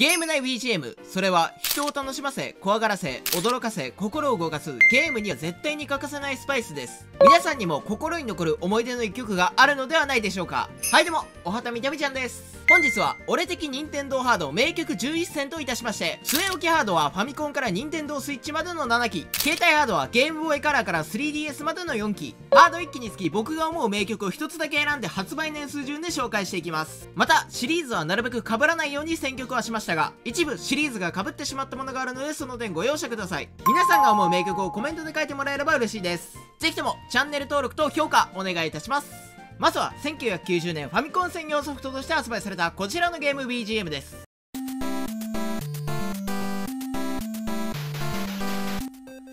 ゲーム内 BGM それは人を楽しませ怖がらせ驚かせ心を動かすゲームには絶対に欠かせないスパイスです。皆さんにも心に残る思い出の一曲があるのではないでしょうか。はいどうもおはたみたみちゃんです。本日は俺的任天堂ハード名曲11選といたしまして据え置きハードはファミコンから任天堂スイッチまでの7機携帯ハードはゲームボーイカラーから 3DS までの4機ハード1機につき僕が思う名曲を1つだけ選んで発売年数順で紹介していきます。またシリーズはなるべく被らないように選曲はしましたが一部シリーズが被ってしまったものがあるのでその点ご容赦ください。皆さんが思う名曲をコメントで書いてもらえれば嬉しいです。ぜひともチャンネル登録と評価お願いいたします。まずは1990年ファミコン専用ソフトとして発売されたこちらのゲーム BGM です。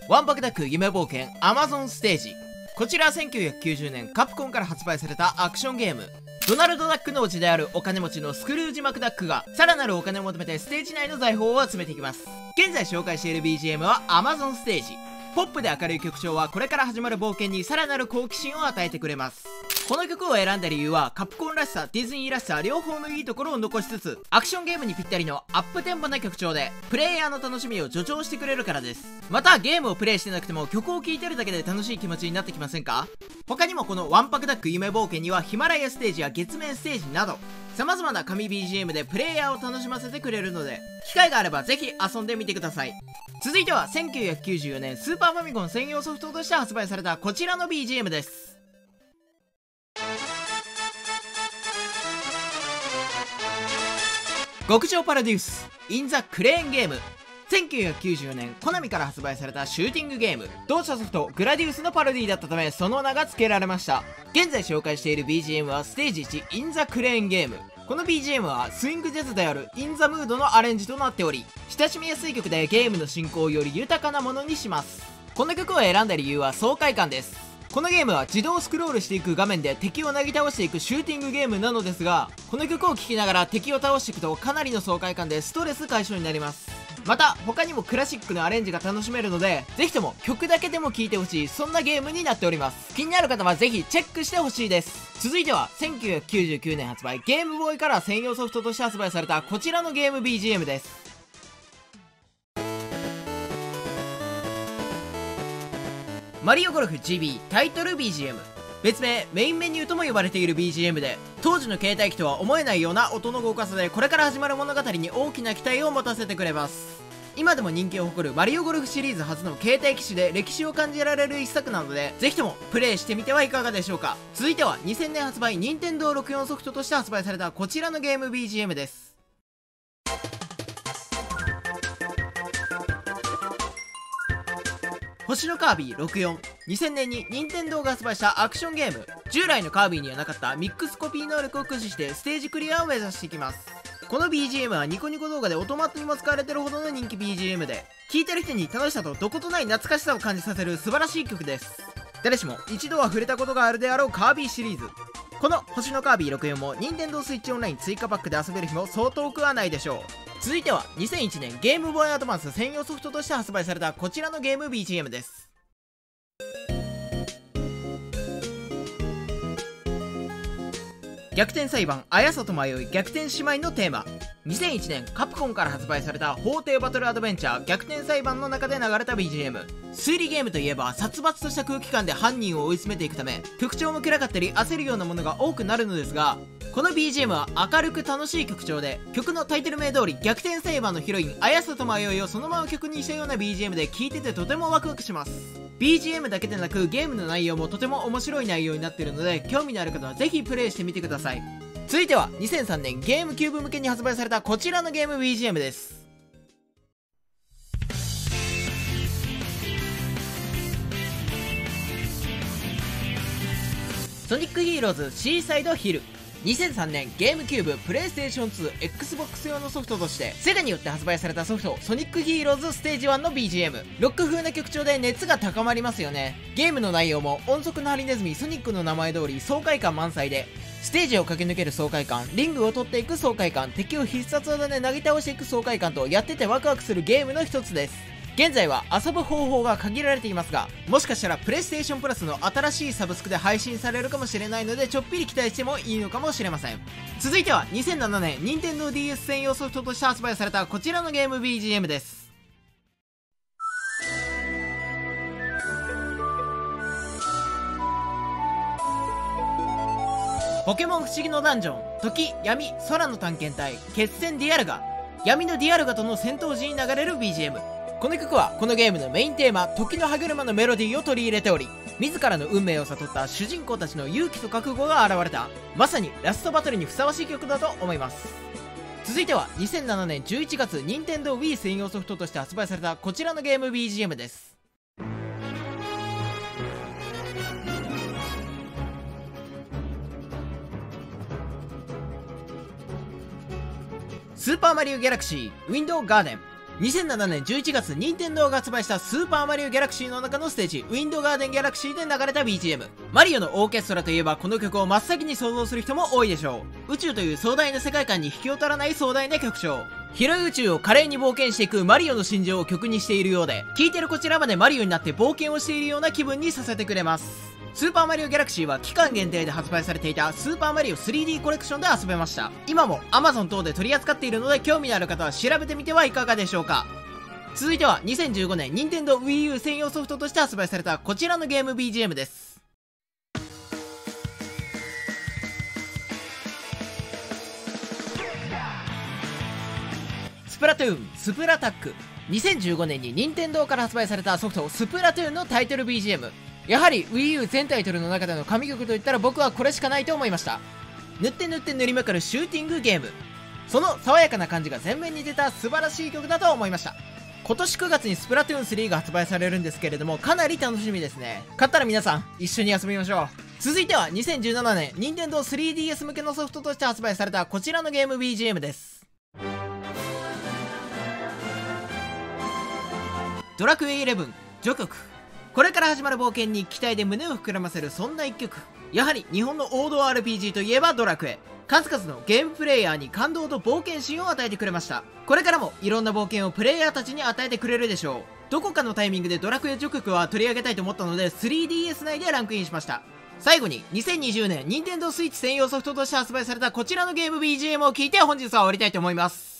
ワンパクダック夢冒険アマゾンステージ。こちらは1990年カプコンから発売されたアクションゲーム。ドナルド・ダックのうちであるお金持ちのスクルージ・マクダックがさらなるお金を求めてステージ内の財宝を集めていきます。現在紹介している BGM はアマゾンステージ。ポップで明るい曲調はこれから始まる冒険にさらなる好奇心を与えてくれます。この曲を選んだ理由はカプコンらしさディズニーらしさ両方のいいところを残しつつアクションゲームにぴったりのアップテンポな曲調でプレイヤーの楽しみを助長してくれるからです。またゲームをプレイしてなくても曲を聴いてるだけで楽しい気持ちになってきませんか？他にもこのワンパクダック夢冒険にはヒマラヤステージや月面ステージなど様々な神 BGM でプレイヤーを楽しませてくれるので機会があればぜひ遊んでみてください。続いては1994年スーパーファミコン専用ソフトとして発売されたこちらの BGM です。極上パラデュース in the クレーンゲーム。1994年コナミから発売されたシューティングゲーム。同社ソフトグラディウスのパロディだったためその名が付けられました。現在紹介している BGM はステージ1 in ザクレーンゲーム。この BGM はスイングジャズである In the Mood のアレンジとなっており親しみやすい曲でゲームの進行をより豊かなものにします。この曲を選んだ理由は爽快感です。このゲームは自動スクロールしていく画面で敵をなぎ倒していくシューティングゲームなのですがこの曲を聴きながら敵を倒していくとかなりの爽快感でストレス解消になります。また他にもクラシックのアレンジが楽しめるのでぜひとも曲だけでも聴いてほしいそんなゲームになっております。気になる方はぜひチェックしてほしいです。続いては1999年発売ゲームボーイカラー専用ソフトとして発売されたこちらのゲーム BGM です。マリオゴルフ GB タイトル BGM 別名メインメニューとも呼ばれている BGM で当時の携帯機とは思えないような音の豪華さでこれから始まる物語に大きな期待を持たせてくれます。今でも人気を誇るマリオゴルフシリーズ初の携帯機種で歴史を感じられる一作なのでぜひともプレイしてみてはいかがでしょうか。続いては2000年発売任天堂64ソフトとして発売されたこちらのゲーム BGM です。星のカービィ64 2000年に任天堂が発売したアクションゲーム。従来のカービィにはなかったミックスコピー能力を駆使してステージクリアを目指していきます。この BGM はニコニコ動画でオートマットにも使われてるほどの人気 BGM で聴いてる人に楽しさとどことない懐かしさを感じさせる素晴らしい曲です。誰しも一度は触れたことがあるであろうカービィシリーズ。この星のカービィ64も任天堂 switch オンライン追加パックで遊べる日もそう遠くはないでしょう。続いては2001年ゲームボーイアドバンス専用ソフトとして発売されたこちらのゲーム BGM です。逆転裁判綾里迷い逆転姉妹のテーマ。2001年カプコンから発売された法廷バトルアドベンチャー逆転裁判の中で流れた BGM 推理ゲームといえば殺伐とした空気感で犯人を追い詰めていくため曲調も暗かったり焦るようなものが多くなるのですがこの BGM は明るく楽しい曲調で曲のタイトル名通り逆転裁判のヒロイン綾里迷いをそのまま曲にしたような BGM で聴いててとてもワクワクします。BGM だけでなくゲームの内容もとても面白い内容になっているので興味のある方はぜひプレイしてみてください。続いては2003年ゲームキューブ向けに発売されたこちらのゲーム BGM です。ソニックヒーローズシーサイドヒル2003年ゲームキューブプレイステーション 2XBOX 用のソフトとしてセガによって発売されたソフトソニックヒーローズステージ1の BGM ロック風な曲調で熱が高まりますよね。ゲームの内容も音速のハリネズミソニックの名前通り爽快感満載でステージを駆け抜ける爽快感リングを取っていく爽快感敵を必殺技で投げ倒していく爽快感とやっててワクワクするゲームの一つです。現在は遊ぶ方法が限られていますがもしかしたらプレイステーションプラスの新しいサブスクで配信されるかもしれないのでちょっぴり期待してもいいのかもしれません。続いては2007年 NintendoDS 専用ソフトとして発売されたこちらのゲーム BGM です。ポケモン不思議のダンジョン時闇空の探検隊決戦ディアルガ闇のディアルガとの戦闘時に流れる BGM この曲はこのゲームのメインテーマ時の歯車のメロディーを取り入れており自らの運命を悟った主人公たちの勇気と覚悟が現れた。まさにラストバトルにふさわしい曲だと思います。続いては2007年11月任天堂 Wii 専用ソフトとして発売されたこちらのゲーム BGM ですスーパーマリオギャラクシーウィンドウガーデン2007年11月、任天堂が発売したスーパーマリオギャラクシーの中のステージ、ウィンドガーデンギャラクシーで流れた BGM。マリオのオーケストラといえばこの曲を真っ先に想像する人も多いでしょう。宇宙という壮大な世界観に引き劣らない壮大な曲調。広い宇宙を華麗に冒険していくマリオの心情を曲にしているようで、聴いてるこちらまでマリオになって冒険をしているような気分にさせてくれます。スーパーマリオギャラクシーは期間限定で発売されていたスーパーマリオ 3D コレクションで遊べました。今も Amazon 等で取り扱っているので興味のある方は調べてみてはいかがでしょうか。続いては2015年任天堂 Wii U 専用ソフトとして発売されたこちらのゲーム BGM ですスプラトゥーンスプラタック2015年に任天堂から発売されたソフトスプラトゥーンのタイトル BGM やはり Wii U 全タイトルの中での神曲といったら僕はこれしかないと思いました塗って塗って塗りまくるシューティングゲームその爽やかな感じが前面に出た素晴らしい曲だと思いました今年9月にスプラトゥーン3が発売されるんですけれども、かなり楽しみですね。買ったら皆さん、一緒に遊びましょう。続いては2017年、任天堂 3DS 向けのソフトとして発売されたこちらのゲーム BGM です。ドラクエ11序曲これから始まる冒険に期待で胸を膨らませるそんな一曲。やはり日本の王道 RPG といえばドラクエ。数々のゲームプレイヤーに感動と冒険心を与えてくれました。これからもいろんな冒険をプレイヤーたちに与えてくれるでしょう。どこかのタイミングでドラクエ序曲は取り上げたいと思ったので 3DS 内でランクインしました。最後に2020年任天堂 switch 専用ソフトとして発売されたこちらのゲーム BGM を聞いて本日は終わりたいと思います。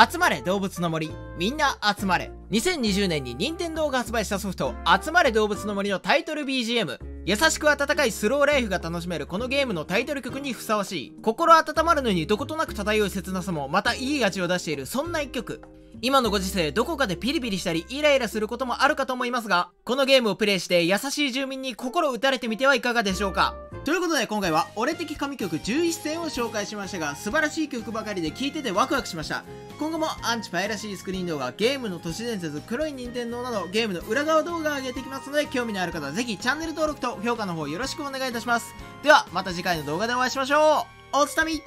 集まれ動物の森。みんな集まれ。2020年に任天堂が発売したソフト集まれ動物の森のタイトル BGM 優しく温かいスローライフが楽しめるこのゲームのタイトル曲にふさわしい。心温まるのにどことなく漂う切なさもまたいい味を出しているそんな一曲。今のご時世どこかでピリピリしたりイライラすることもあるかと思いますがこのゲームをプレイして優しい住民に心打たれてみてはいかがでしょうか？ということで今回は俺的神曲11選を紹介しましたが素晴らしい曲ばかりで聴いててワクワクしました。今後もアンチパイらしいスクリーン動画ゲームの都市伝説黒い任天堂などゲームの裏側動画を上げていきますので興味のある方はぜひチャンネル登録と評価の方よろしくお願いいたします。ではまた次回の動画でお会いしましょう。おつたみ。